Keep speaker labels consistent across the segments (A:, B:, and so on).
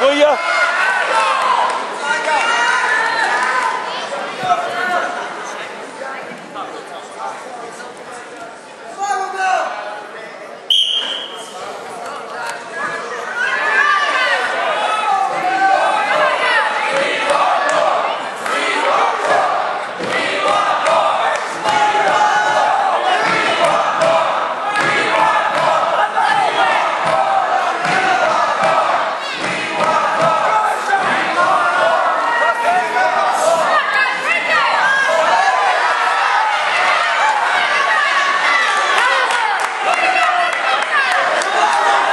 A: will you.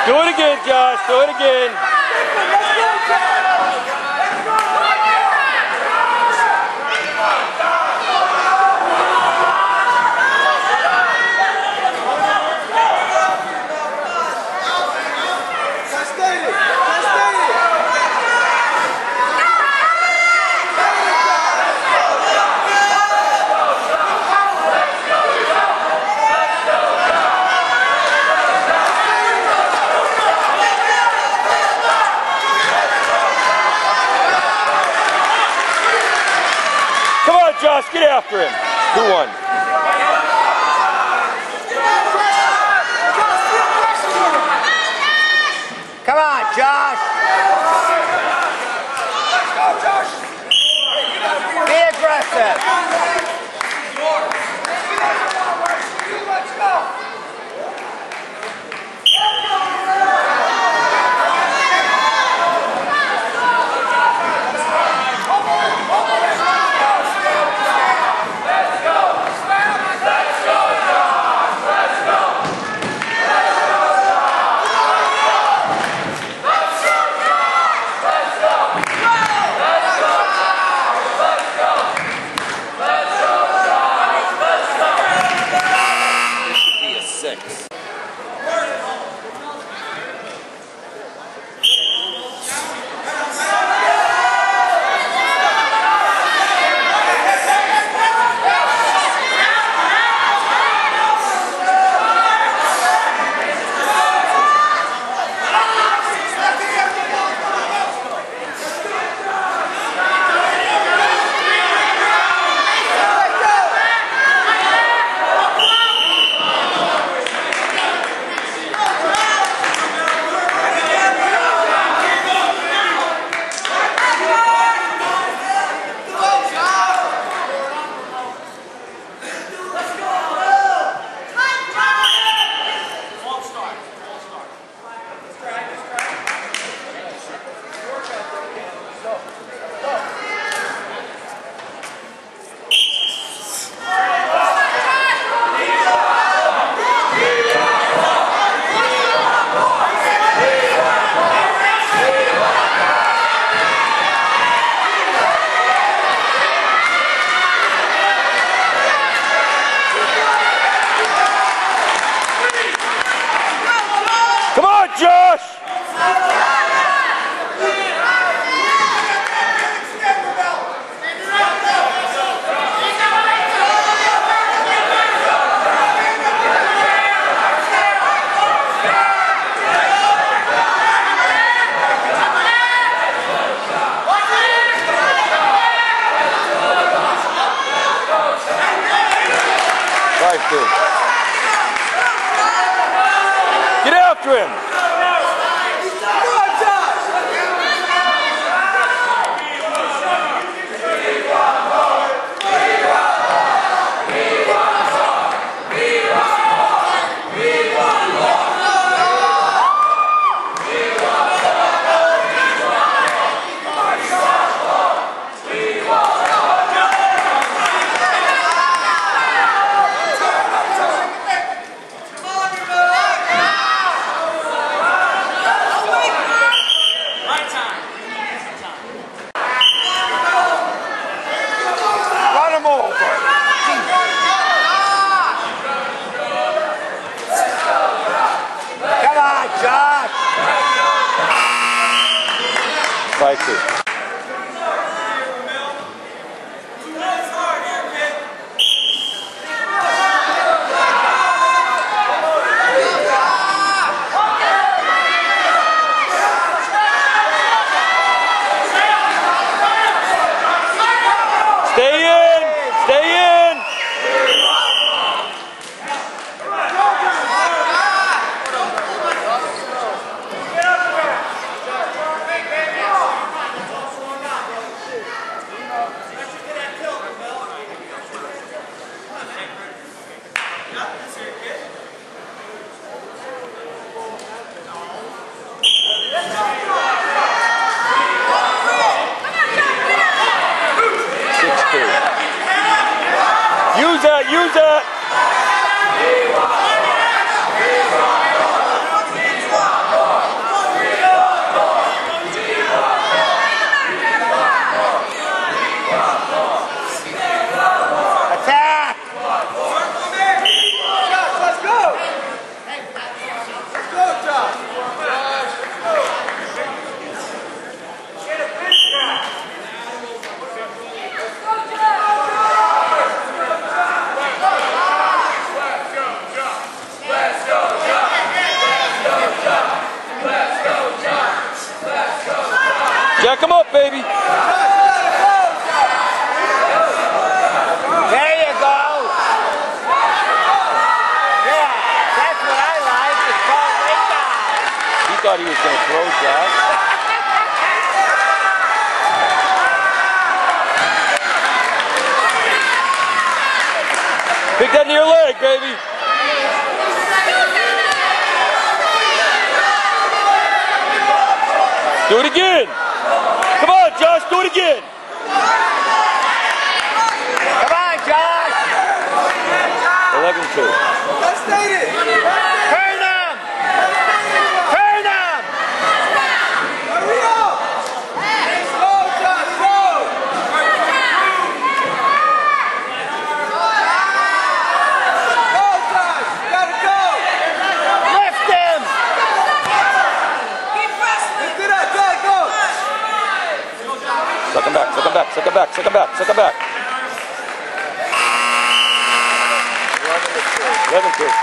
A: Do it again, Josh. Do it again. after him. Who won? Obrigado. That, use that. Jack him up, baby.
B: There you go. Yeah, that's what I like. It's called lay down.
A: He thought he was going to throw, Josh. Pick that near leg, baby. Do it again. Josh. Do it again.
B: Come on, Josh.
C: 11 2.
A: Suck it back, suck it back, suck it back, suck him back. 11-2.